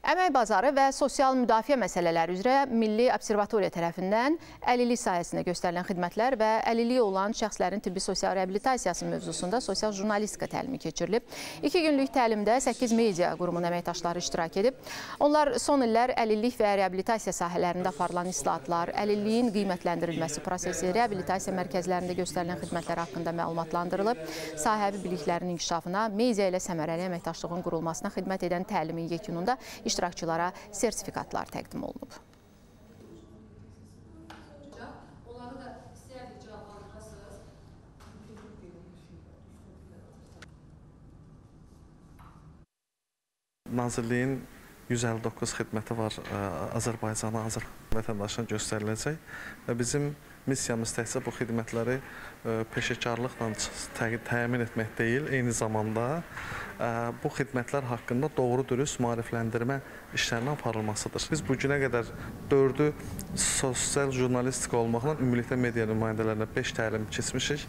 Əmək bazarı və sosial müdafiə məsələləri üzrə Milli Observatoriya tərəfindən əlillik sahəsində göstərilən xidmətlər və əlilliyi olan şəxslərin tibbi sosial reabilitasiyası mövzusunda sosial jurnalistika təlimi keçirilib. İki günlük təlimdə 8 media qurumunun əməkdaşları iştirak edib. Onlar son illər əlillik və reabilitasiya sahələrində aparılan islahatlar, əlilliyin qiymətləndirilməsi prosesi, reabilitasiya mərkəzlərində göstərilən xidmətlər haqqında məlumatlandırılıb. Sahəvi biliklərin inkişafına, media ilə səmərəli əməkdaşlığın qurulmasına xidmət edən təlimin yekununda iştirakçılara sertifikatlar təqdim olunub. Nazirliyin 159 xidməti var Azərbaycana, Azər vətəndaşına göstəriləcək və bizim missiyamız təkcə bu xidmətləri peşəkarlıqla təmin etmək deyil, eyni zamanda bu xidmətlər haqqında doğru-dürüst maarifləndirmə işlərinin aparılmasıdır. Biz bu günə qədər 4-ü sosial jurnalistika olmaqla ümumilikdə media nümayəndələrinə 5 təlim keçmişik.